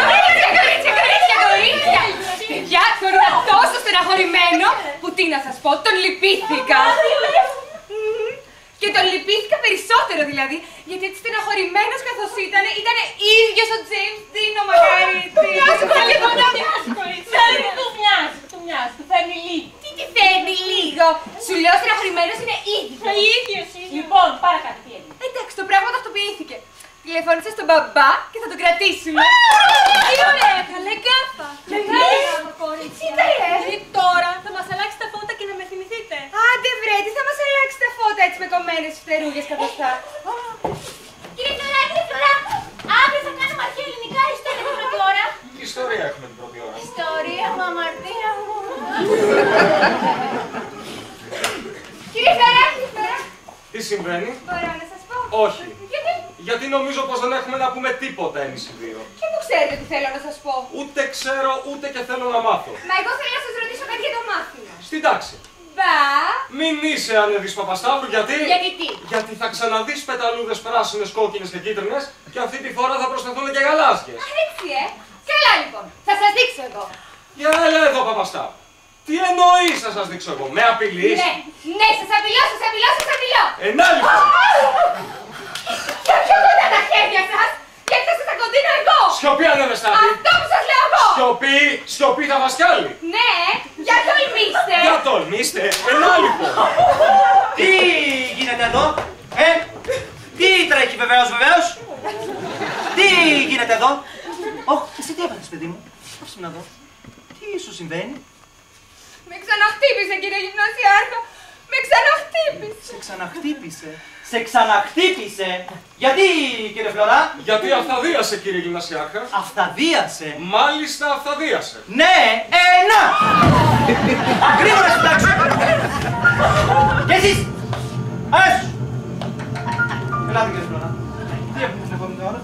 Κορίτσια, κορίτσια, κορίτσια, κορίτσια! Παιδιά, το ήταν τόσο στεναχωρημένο που τι να σας πω, τον λυπήθηκα. Και τον λυπήθηκα περισσότερο δηλαδή, γιατί έτσι στεναχωρημένος καθώς ήταν, ήταν ίδιος ο Τζέιμς Ντίνο, μακάρι. Του μοιάζει λίγο, του κορίτσια. Του μοιάζει, του μοιάζει, του φαίνει λίγο. Τι τι φαίνει λίγο, σου λέω στεναχωρημένος είναι ίδιος. Τηλεφώνησα στον μπαμπά και θα τον κρατήσουμε. Τι ωραία, καλέ γκάφα. Μεγάλη γάμα, κορίτσι. Τι τα λες; Και τώρα θα μας αλλάξει τα φώτα και να με θυμηθείτε. Άντε βρε, τι θα μας αλλάξει τα φώτα έτσι με κομμένες φτερούγες κατά αυτά. Κύριε Φλωρά, κύριε Φλωρά, αύριο θα κάνουμε αρχαία ελληνικά ιστορία την πρώτη ώρα. Τι ιστορία έχουμε την πρώτη ώρα; Ιστορία μου, αμαρτία μου. Κύριε Φερά, κύριε Φερά, Τι συμβαίνει; μπορώ να σας πω. Όχι. Γιατί, Γιατί νομίζω πως δεν έχουμε να πούμε τίποτα εμείς οι δύο. και που ξέρετε τι θέλω να σας πω. Ούτε ξέρω, ούτε και θέλω να μάθω. Μα εγώ θέλω να σας ρωτήσω κάτι για το μάθημα. Στην τάξη. Μπα, Μην είσαι ανεδής Παπασταύρου, γιατί... γιατί τι; Γιατί θα ξαναδείς πεταλούδες πράσινες, κόκκινες και κίτρινες και αυτή τη φορά θα προσθεθούν και γαλάζιες. Αχ, έτσι ε; Καλά λοιπόν, θα σας δείξω εγώ. Για έλα εδώ Παπασταύρου. Τι εννοείς να σας δείξω εγώ, με απειλείς; Ναι, ναι, σας απειλώ, σας απειλώ, σας απειλώ. Ενά λοιπόν. Για ποιο κοντά τα χέρια σας, γιατί θα σας τα κοντίνω εγώ. Σιωπή ανεβεστάτη. Αυτό που σας λέω εγώ. Σιωπή, σιωπή θα μας κι άλλοι. Ναι, για τολμήστε. Για τολμήστε. Ενά λοιπόν. Τι γίνεται εδώ, ε, τι τρέχει βεβαίως, βεβαίως; Τι γίνεται εδώ; Ωχ, εσύ τι έπαθες παιδί μου; Άσε με να δω. Τι σου συμβαίνει; Με ξαναχτύπησε κύριε γυμνασιάρχο. Με ξαναχτύπησε. Σε ξαναχτύπησε. Σε ξαναχτύπησε. Γιατί, κύριε Φλωρά; Γιατί αυθαδίασε κύριε Γυμνασιάρχα. Αυταδίασε. Μάλιστα αυθαδίασε; Ναι, ένα! Γρήγορα στην τάξη. Και εσείς! ας! Ελάτε, κύριε Φλωρά. Τι έχουμε την επόμενη ώρα;